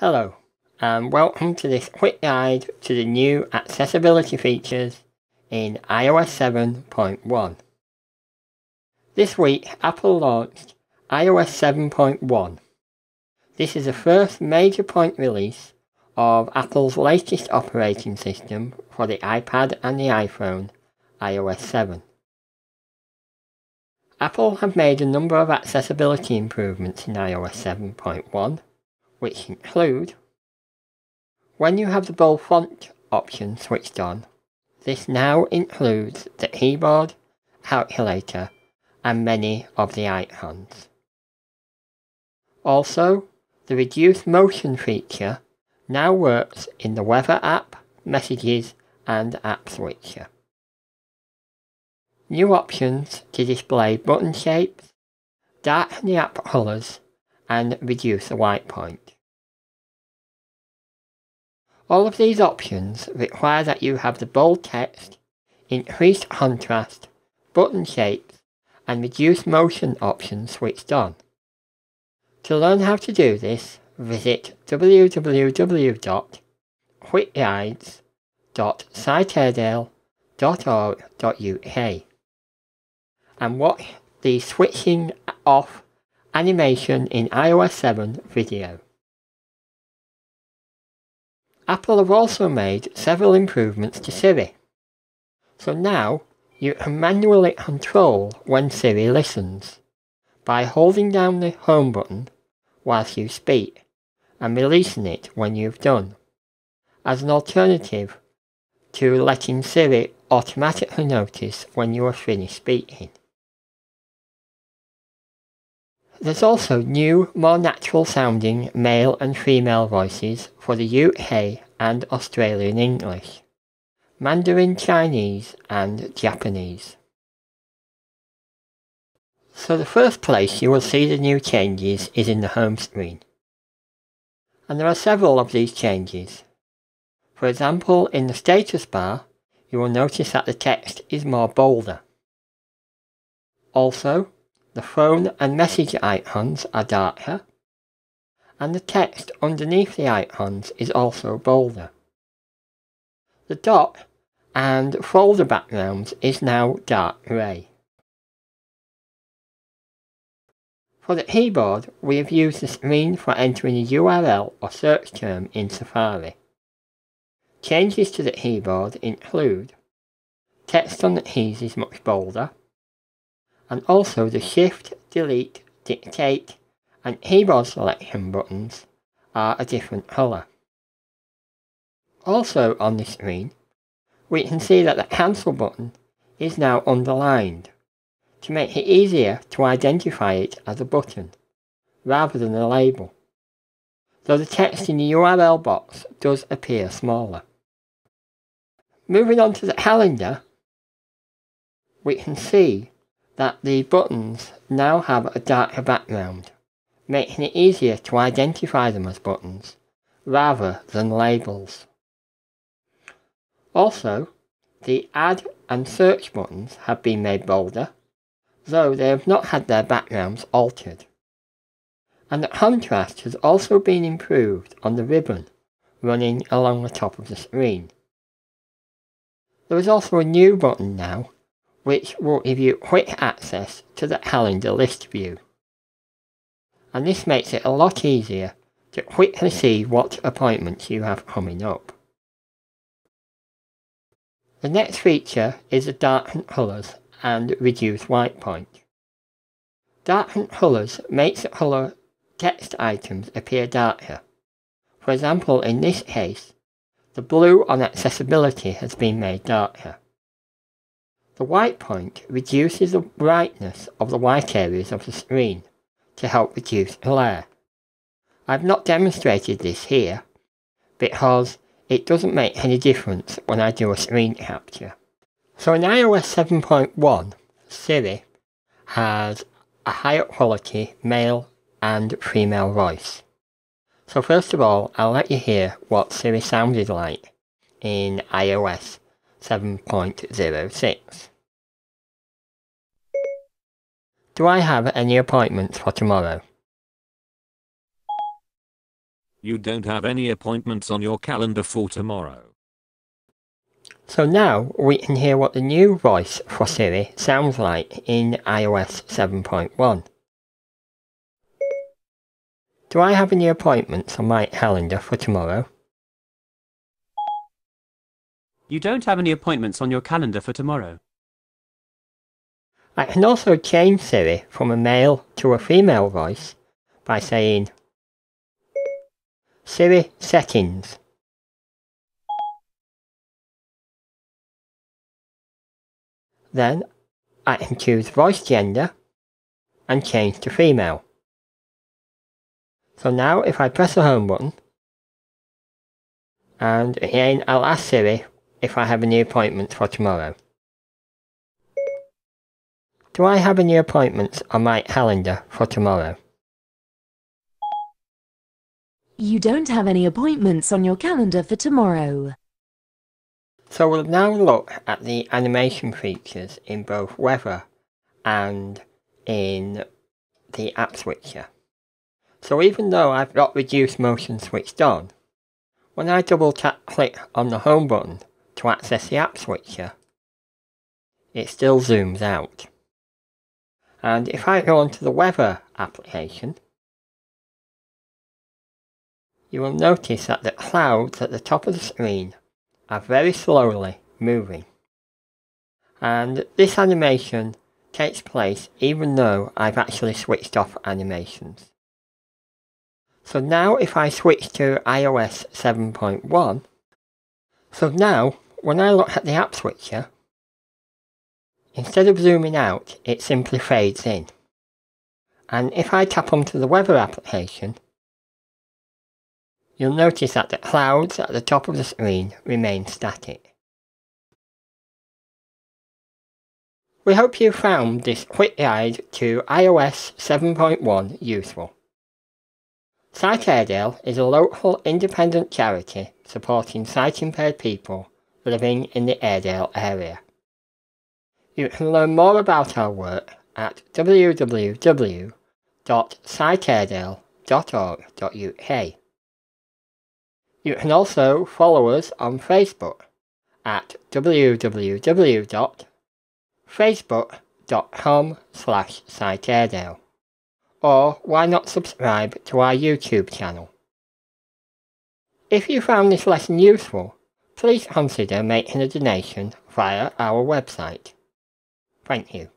Hello, and welcome to this quick guide to the new accessibility features in iOS 7.1. This week, Apple launched iOS 7.1. This is the first major point release of Apple's latest operating system for the iPad and the iPhone, iOS 7. Apple have made a number of accessibility improvements in iOS 7.1 which include when you have the bold font option switched on, this now includes the keyboard, calculator and many of the icons. Also, the reduce motion feature now works in the weather app, messages and app switcher. New options to display button shapes, darken the app colours and reduce the white point. All of these options require that you have the bold text, increased contrast, button shapes, and reduce motion options switched on. To learn how to do this, visit www.quickguides.sightairedale.org.uk and watch the switching off animation in iOS 7 video. Apple have also made several improvements to Siri. So now you can manually control when Siri listens by holding down the home button whilst you speak and releasing it when you've done, as an alternative to letting Siri automatically notice when you are finished speaking. There's also new, more natural sounding male and female voices for the UK and Australian English, Mandarin Chinese and Japanese. So the first place you will see the new changes is in the home screen. And there are several of these changes. For example, in the status bar, you will notice that the text is more bolder. Also, the phone and message icons are darker, and the text underneath the icons is also bolder. The dock and folder backgrounds is now dark grey. For the keyboard, we have used the screen for entering a URL or search term in Safari. Changes to the keyboard include text on the keys is much bolder, and also the Shift, Delete, Dictate and keyboard selection buttons are a different colour. Also on the screen, we can see that the cancel button is now underlined to make it easier to identify it as a button rather than a label, though the text in the URL box does appear smaller. Moving on to the calendar, we can see that the buttons now have a darker background, making it easier to identify them as buttons rather than labels. Also, the add and search buttons have been made bolder, though they have not had their backgrounds altered. And the contrast has also been improved on the ribbon running along the top of the screen. There is also a new button now which will give you quick access to the calendar list view. And this makes it a lot easier to quickly see what appointments you have coming up. The next feature is the darken colours and reduce white point. Darken colours makes colour text items appear darker. For example, in this case, the blue on accessibility has been made darker. The white point reduces the brightness of the white areas of the screen to help reduce glare. I've not demonstrated this here because it doesn't make any difference when I do a screen capture. So in iOS 7.1, Siri has a higher quality male and female voice. So first of all, I'll let you hear what Siri sounded like in iOS 7.06. Do I have any appointments for tomorrow? You don't have any appointments on your calendar for tomorrow. So now we can hear what the new voice for Siri sounds like in iOS 7.1. Do I have any appointments on my calendar for tomorrow? You don't have any appointments on your calendar for tomorrow. I can also change Siri from a male to a female voice by saying Siri settings. Then I can choose voice gender and change to female. So now if I press the home button and again I'll ask Siri if I have any appointments for tomorrow. Do I have any appointments on my calendar for tomorrow? You don't have any appointments on your calendar for tomorrow. So we'll now look at the animation features in both weather and in the app switcher. So even though I've got reduced motion switched on, when I double tap click on the home button to access the app switcher, it still zooms out. And if I go onto the weather application, you will notice that the clouds at the top of the screen are very slowly moving. And this animation takes place even though I've actually switched off animations. So now if I switch to iOS 7.1, so now when I look at the app switcher, instead of zooming out, it simply fades in. And if I tap onto the weather application, you'll notice that the clouds at the top of the screen remain static. We hope you found this quick guide to iOS 7.1 useful. Sight Airedale is a local independent charity supporting sight impaired people living in the Airedale area. You can learn more about our work at www.sightairedale.org.uk. You can also follow us on Facebook at www.facebook.com slash. Or why not subscribe to our YouTube channel? If you found this lesson useful, please consider making a donation via our website. Thank you.